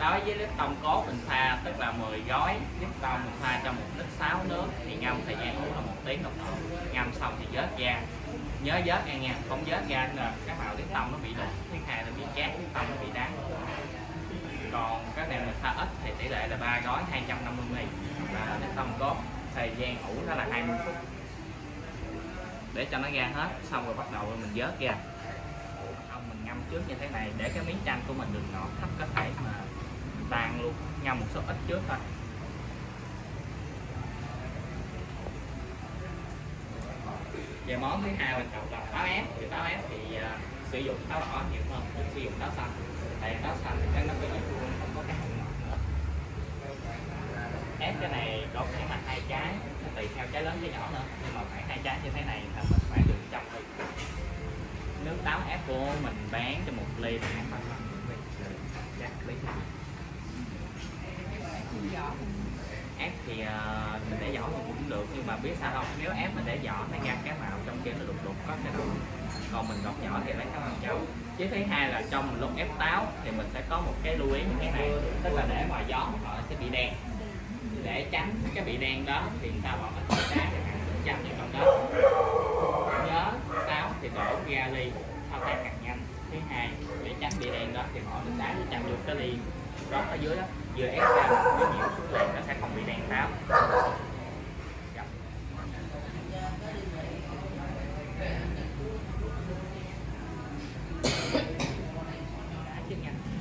đối với lít tông cốt mình pha tức là 10 gói lít tông mình pha trong một lít 6 nước, thì ngâm thời gian ủ là một tiếng đồng hồ. Ngâm xong thì vớt ra nhớ vớt ra nha, không vớt ra là cái màu lít tông nó bị đục, thứ hai là bị chát lít tông nó bị đắng. Còn cái này mình pha ít thì tỷ lệ là ba gói 250 ml là lít tông cốt, thời gian ủ nó là 20 phút. Để cho nó ra hết, xong rồi bắt đầu mình vớt ra không, mình ngâm trước như thế này, để cái miếng chanh của mình đừng ngọt thấp có thể mà tàn luôn nhau một số ít trước thôi. Về món thứ hai mình chọn là táo ép. Thì táo ép thì uh, sử dụng táo đỏ nhiều hơn chứ sử dụng táo xanh. Tại táo xanh thì cái nó bị luôn không có cái hạt ngọt nữa. Ép cái này có khoảng là hai trái tùy theo trái lớn trái nhỏ nữa. Nhưng mà khoảng hai trái như thế này là mình phải được trăm ly nước táo ép của mình bán cho một ly thì khoảng năm ly chắc ly ép thì uh, mình để vỏ thì cũng được nhưng mà biết sao không? Nếu ép mình để vỏ nó ra cái màu trong kia nó đục đục có cái đầu còn mình gọt nhỏ thì lấy cái màu trâu chứ thứ hai là trong lúc ép táo thì mình sẽ có một cái lưu ý như thế này tức là để ngoài gió họ sẽ bị đen. Để tránh cái bị đen đó thì sao bỏ mình tỏi đá để vào trong đó. Nhớ táo thì đổ ra ly thao tác càng nhanh. Thứ hai để tránh bị đen đó thì bỏ mình đá để chăm vô cái ly rót ở dưới đó. Vừa ép ra nó nhiễu xuống liền nó sẽ không bị đèn táo dạ.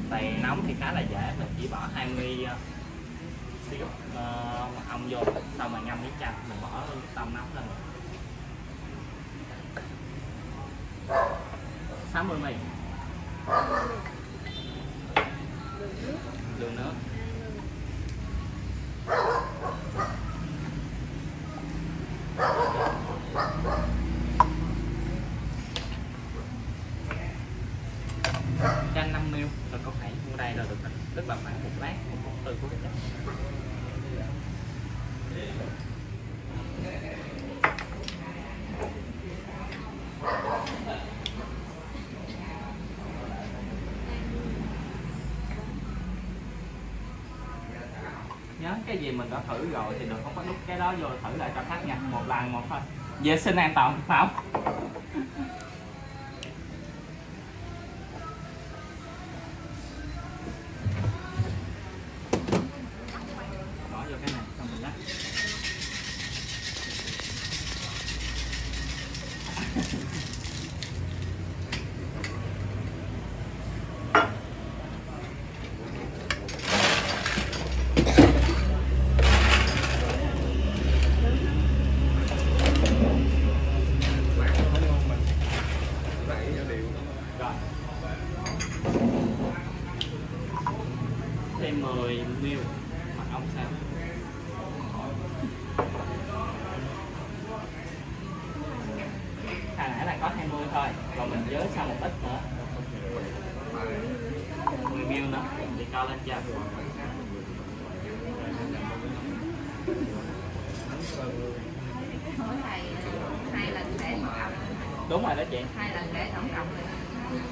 Tay nóng thì khá là dễ mình chỉ bỏ 20 xíu uh, mật ong vô xong rồi ngâm với chanh mình bỏ tông nóng lên. 60 mì đường nước chanh 5 ml rồi có phải mua đây là được rồi. tức là khoảng một lát một phần tư của cái chanh nhớ cái gì mình đã thử rồi thì đừng không có đút cái đó vô thử lại cho khác nha. Một lần, một thôi. Vệ sinh an toàn thực phẩm bỏ vô cái này xong mình lắc rồi thêm 10 ml mật ong sao? Hồi nãy là có 20 thôi. Còn mình giới sau một ít nữa. 10 ml nữa. Thì cho lên ong đúng rồi đó chị. Hai lần để tổng cộng.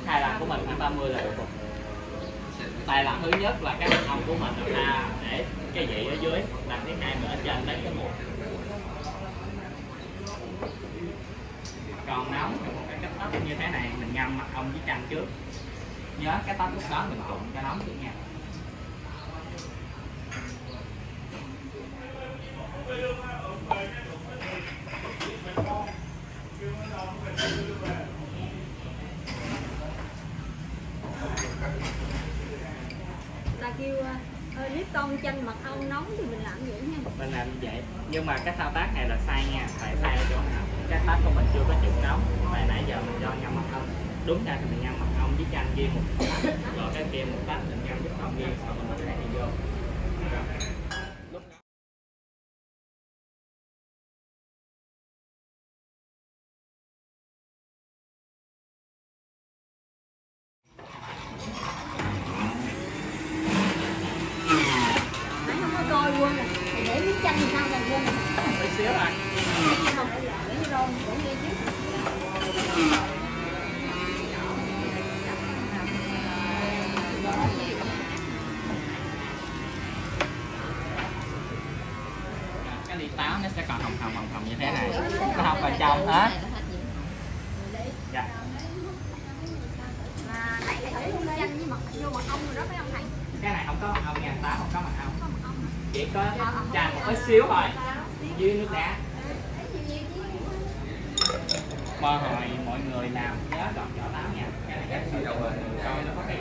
Hai lần của mình khoảng 30 là được tay là thứ nhất là cái mặt ong của mình là ta để cái vị ở dưới. Lần thứ hai mình ở trên lấy cái một còn nấu thì một cái cách tóc như thế này, mình ngâm mặt ong với chanh trước. Nhớ cái tóc lúc đó mình trụng cho nóng trước nha ta kêu uh, Lipton chanh mật ong nóng thì mình làm vậy nha. Mình làm như vậy. Nhưng mà cái thao tác này là sai nha. Tại sai ở chỗ nào? Cái tách của mình chưa có chịu nóng. Tại nãy giờ mình cho ngâm mật ong đúng ra thì mình ngâm mật ong với chanh riêng một tách rồi cái kia một tách mình ngâm với ong riêng sau mình mới để vô. Táo nó sẽ còn hồng hồng hồng hồng như thế này. Nó không còn trong hết. Dạ. Chanh vô mật ong đó không cái này không có mật ong nha, táo không có mật ong chỉ có chanh một ít xíu thôi, dưới nước đá. Mơ hồi mọi người làm nhớ gọt vỏ táo nha. Cái này cái đầu rồi coi nó có cái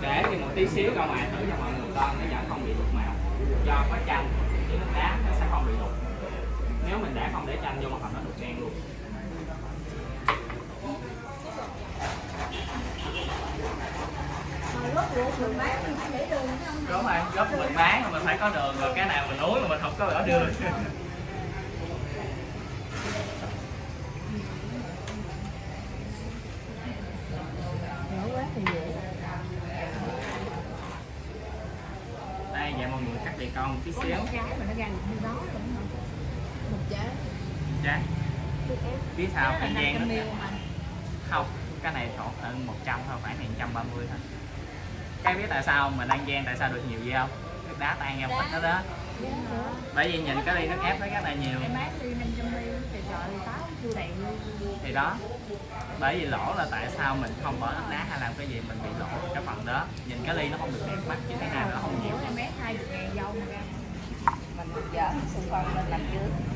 để thì một tí xíu ra ngoài thử cho mọi người coi, nó vẫn không bị đục màu do có chanh thì nước đá nó sẽ không bị đục. Nếu mình để không để chanh vô mà hồng nó đục đen luôn. Đường đúng rồi gốc mình bán mà mình phải có đường, rồi cái nào mình uống là mình không có bỏ đường đây vậy mọi người cắt đi con một tí xíu cái mà nó ra như đó rồi hả một trái Dạ. Biết sao Cái thời này gian 500 nó không cái này khoảng hơn 100 thôi khoảng này 130 thôi. Cái biết tại sao mình ăn gian tại sao được nhiều vậy không? Nước đá tan ra hết đó. Đó bởi vì nhìn cái ly nước ép nó rất là nhiều. Em bán đi 500 ml thì đó. Bởi vì lỗ là tại sao mình không bỏ nước đá hay làm cái gì mình bị lỗ cái phần đó. Nhìn cái ly nó không được đẹp mắt như thế nào nó không nhiều. Em bán 20 ngàn dâu mà ra. Mình dở xung quanh lên làm trái đây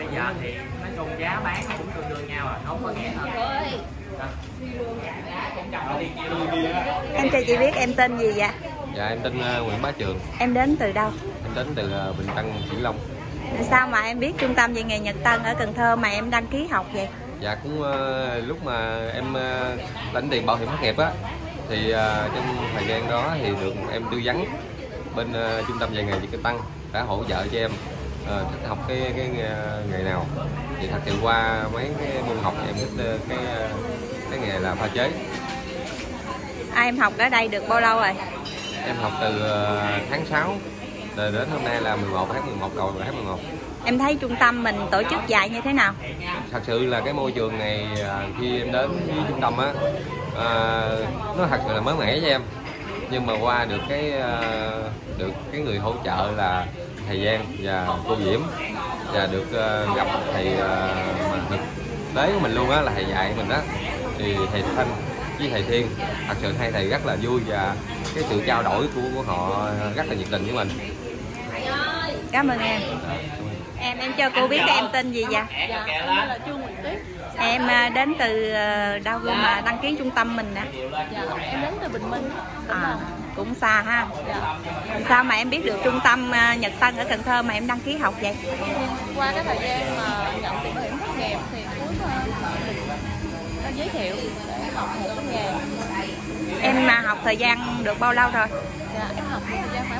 bây giờ thì nói chung giá bán nó cũng tương đương nhau à không có rẻ hơn em cho chị biết em tên gì vậy? Dạ em tên ờ, Nguyễn Bá Trường. Em đến từ đâu? Em đến từ ờ, Bình Tân Vĩnh Long. Sao mà em biết trung tâm dạy nghề Nhật Tân ở Cần Thơ mà em đăng ký học vậy? Dạ cũng ờ, lúc mà em ờ, lãnh tiền bảo hiểm thất nghiệp á thì trong thời gian đó thì được em tư vấn bên trung tâm dạy nghề Nhật Tân đã hỗ trợ cho em ờ, thích học cái cái nghề, nghề nào? Thì thật sự qua mấy cái môn học em thích ờ, cái ờ, cái nghề là pha chế. À, em học ở đây được bao lâu rồi? Em học từ ờ, tháng 6 rồi đến hôm nay là 11 tháng 11 đầu tháng 11 em thấy trung tâm mình tổ chức dạy như thế nào? Thật sự là cái môi trường này khi em đến với trung tâm á à, nó thật sự là mới mẻ với em. Nhưng mà qua được cái được cái người hỗ trợ là thầy Giang và cô Diễm. Và được à, gặp thầy à, mà thực tế của mình luôn á là thầy dạy mình á. Thì thầy Thanh với thầy Thiên thật sự hai thầy rất là vui và cái sự trao đổi của, của họ rất là nhiệt tình với mình. Cảm ơn em. Em em cho cô biết em tên gì vậy? Kẻ em là Trương Nguyệt Tuyết em à, đến từ ờ, đâu mà đăng ký trung tâm mình nè. Dạ em đến từ Bình Minh à, cũng xa ha. Dạ. Sao mà em biết được trung tâm à, Nhật Tân ở Cần Thơ mà em đăng ký học vậy? Qua cái thời gian mà nhận tiền bảo hiểm thất nghiệp thì cuối nó giới thiệu để học một cái nghề. Em mà học thời gian được bao lâu rồi? Dạ em học thời gian khoảng 3 tháng em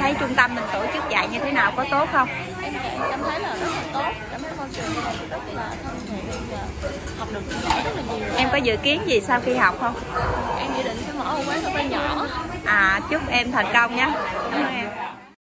thấy trung tâm mình tổ chức dạy như thế nào có tốt không? Em cảm thấy là rất là tốt. Cảm thấy môi trường này rất là thân thiện và học được rất là nhiều. Em có dự kiến gì sau khi học không? Em dự định sẽ mở một quán cà phê nhỏ. À chúc em thành công nhé. Cảm ơn em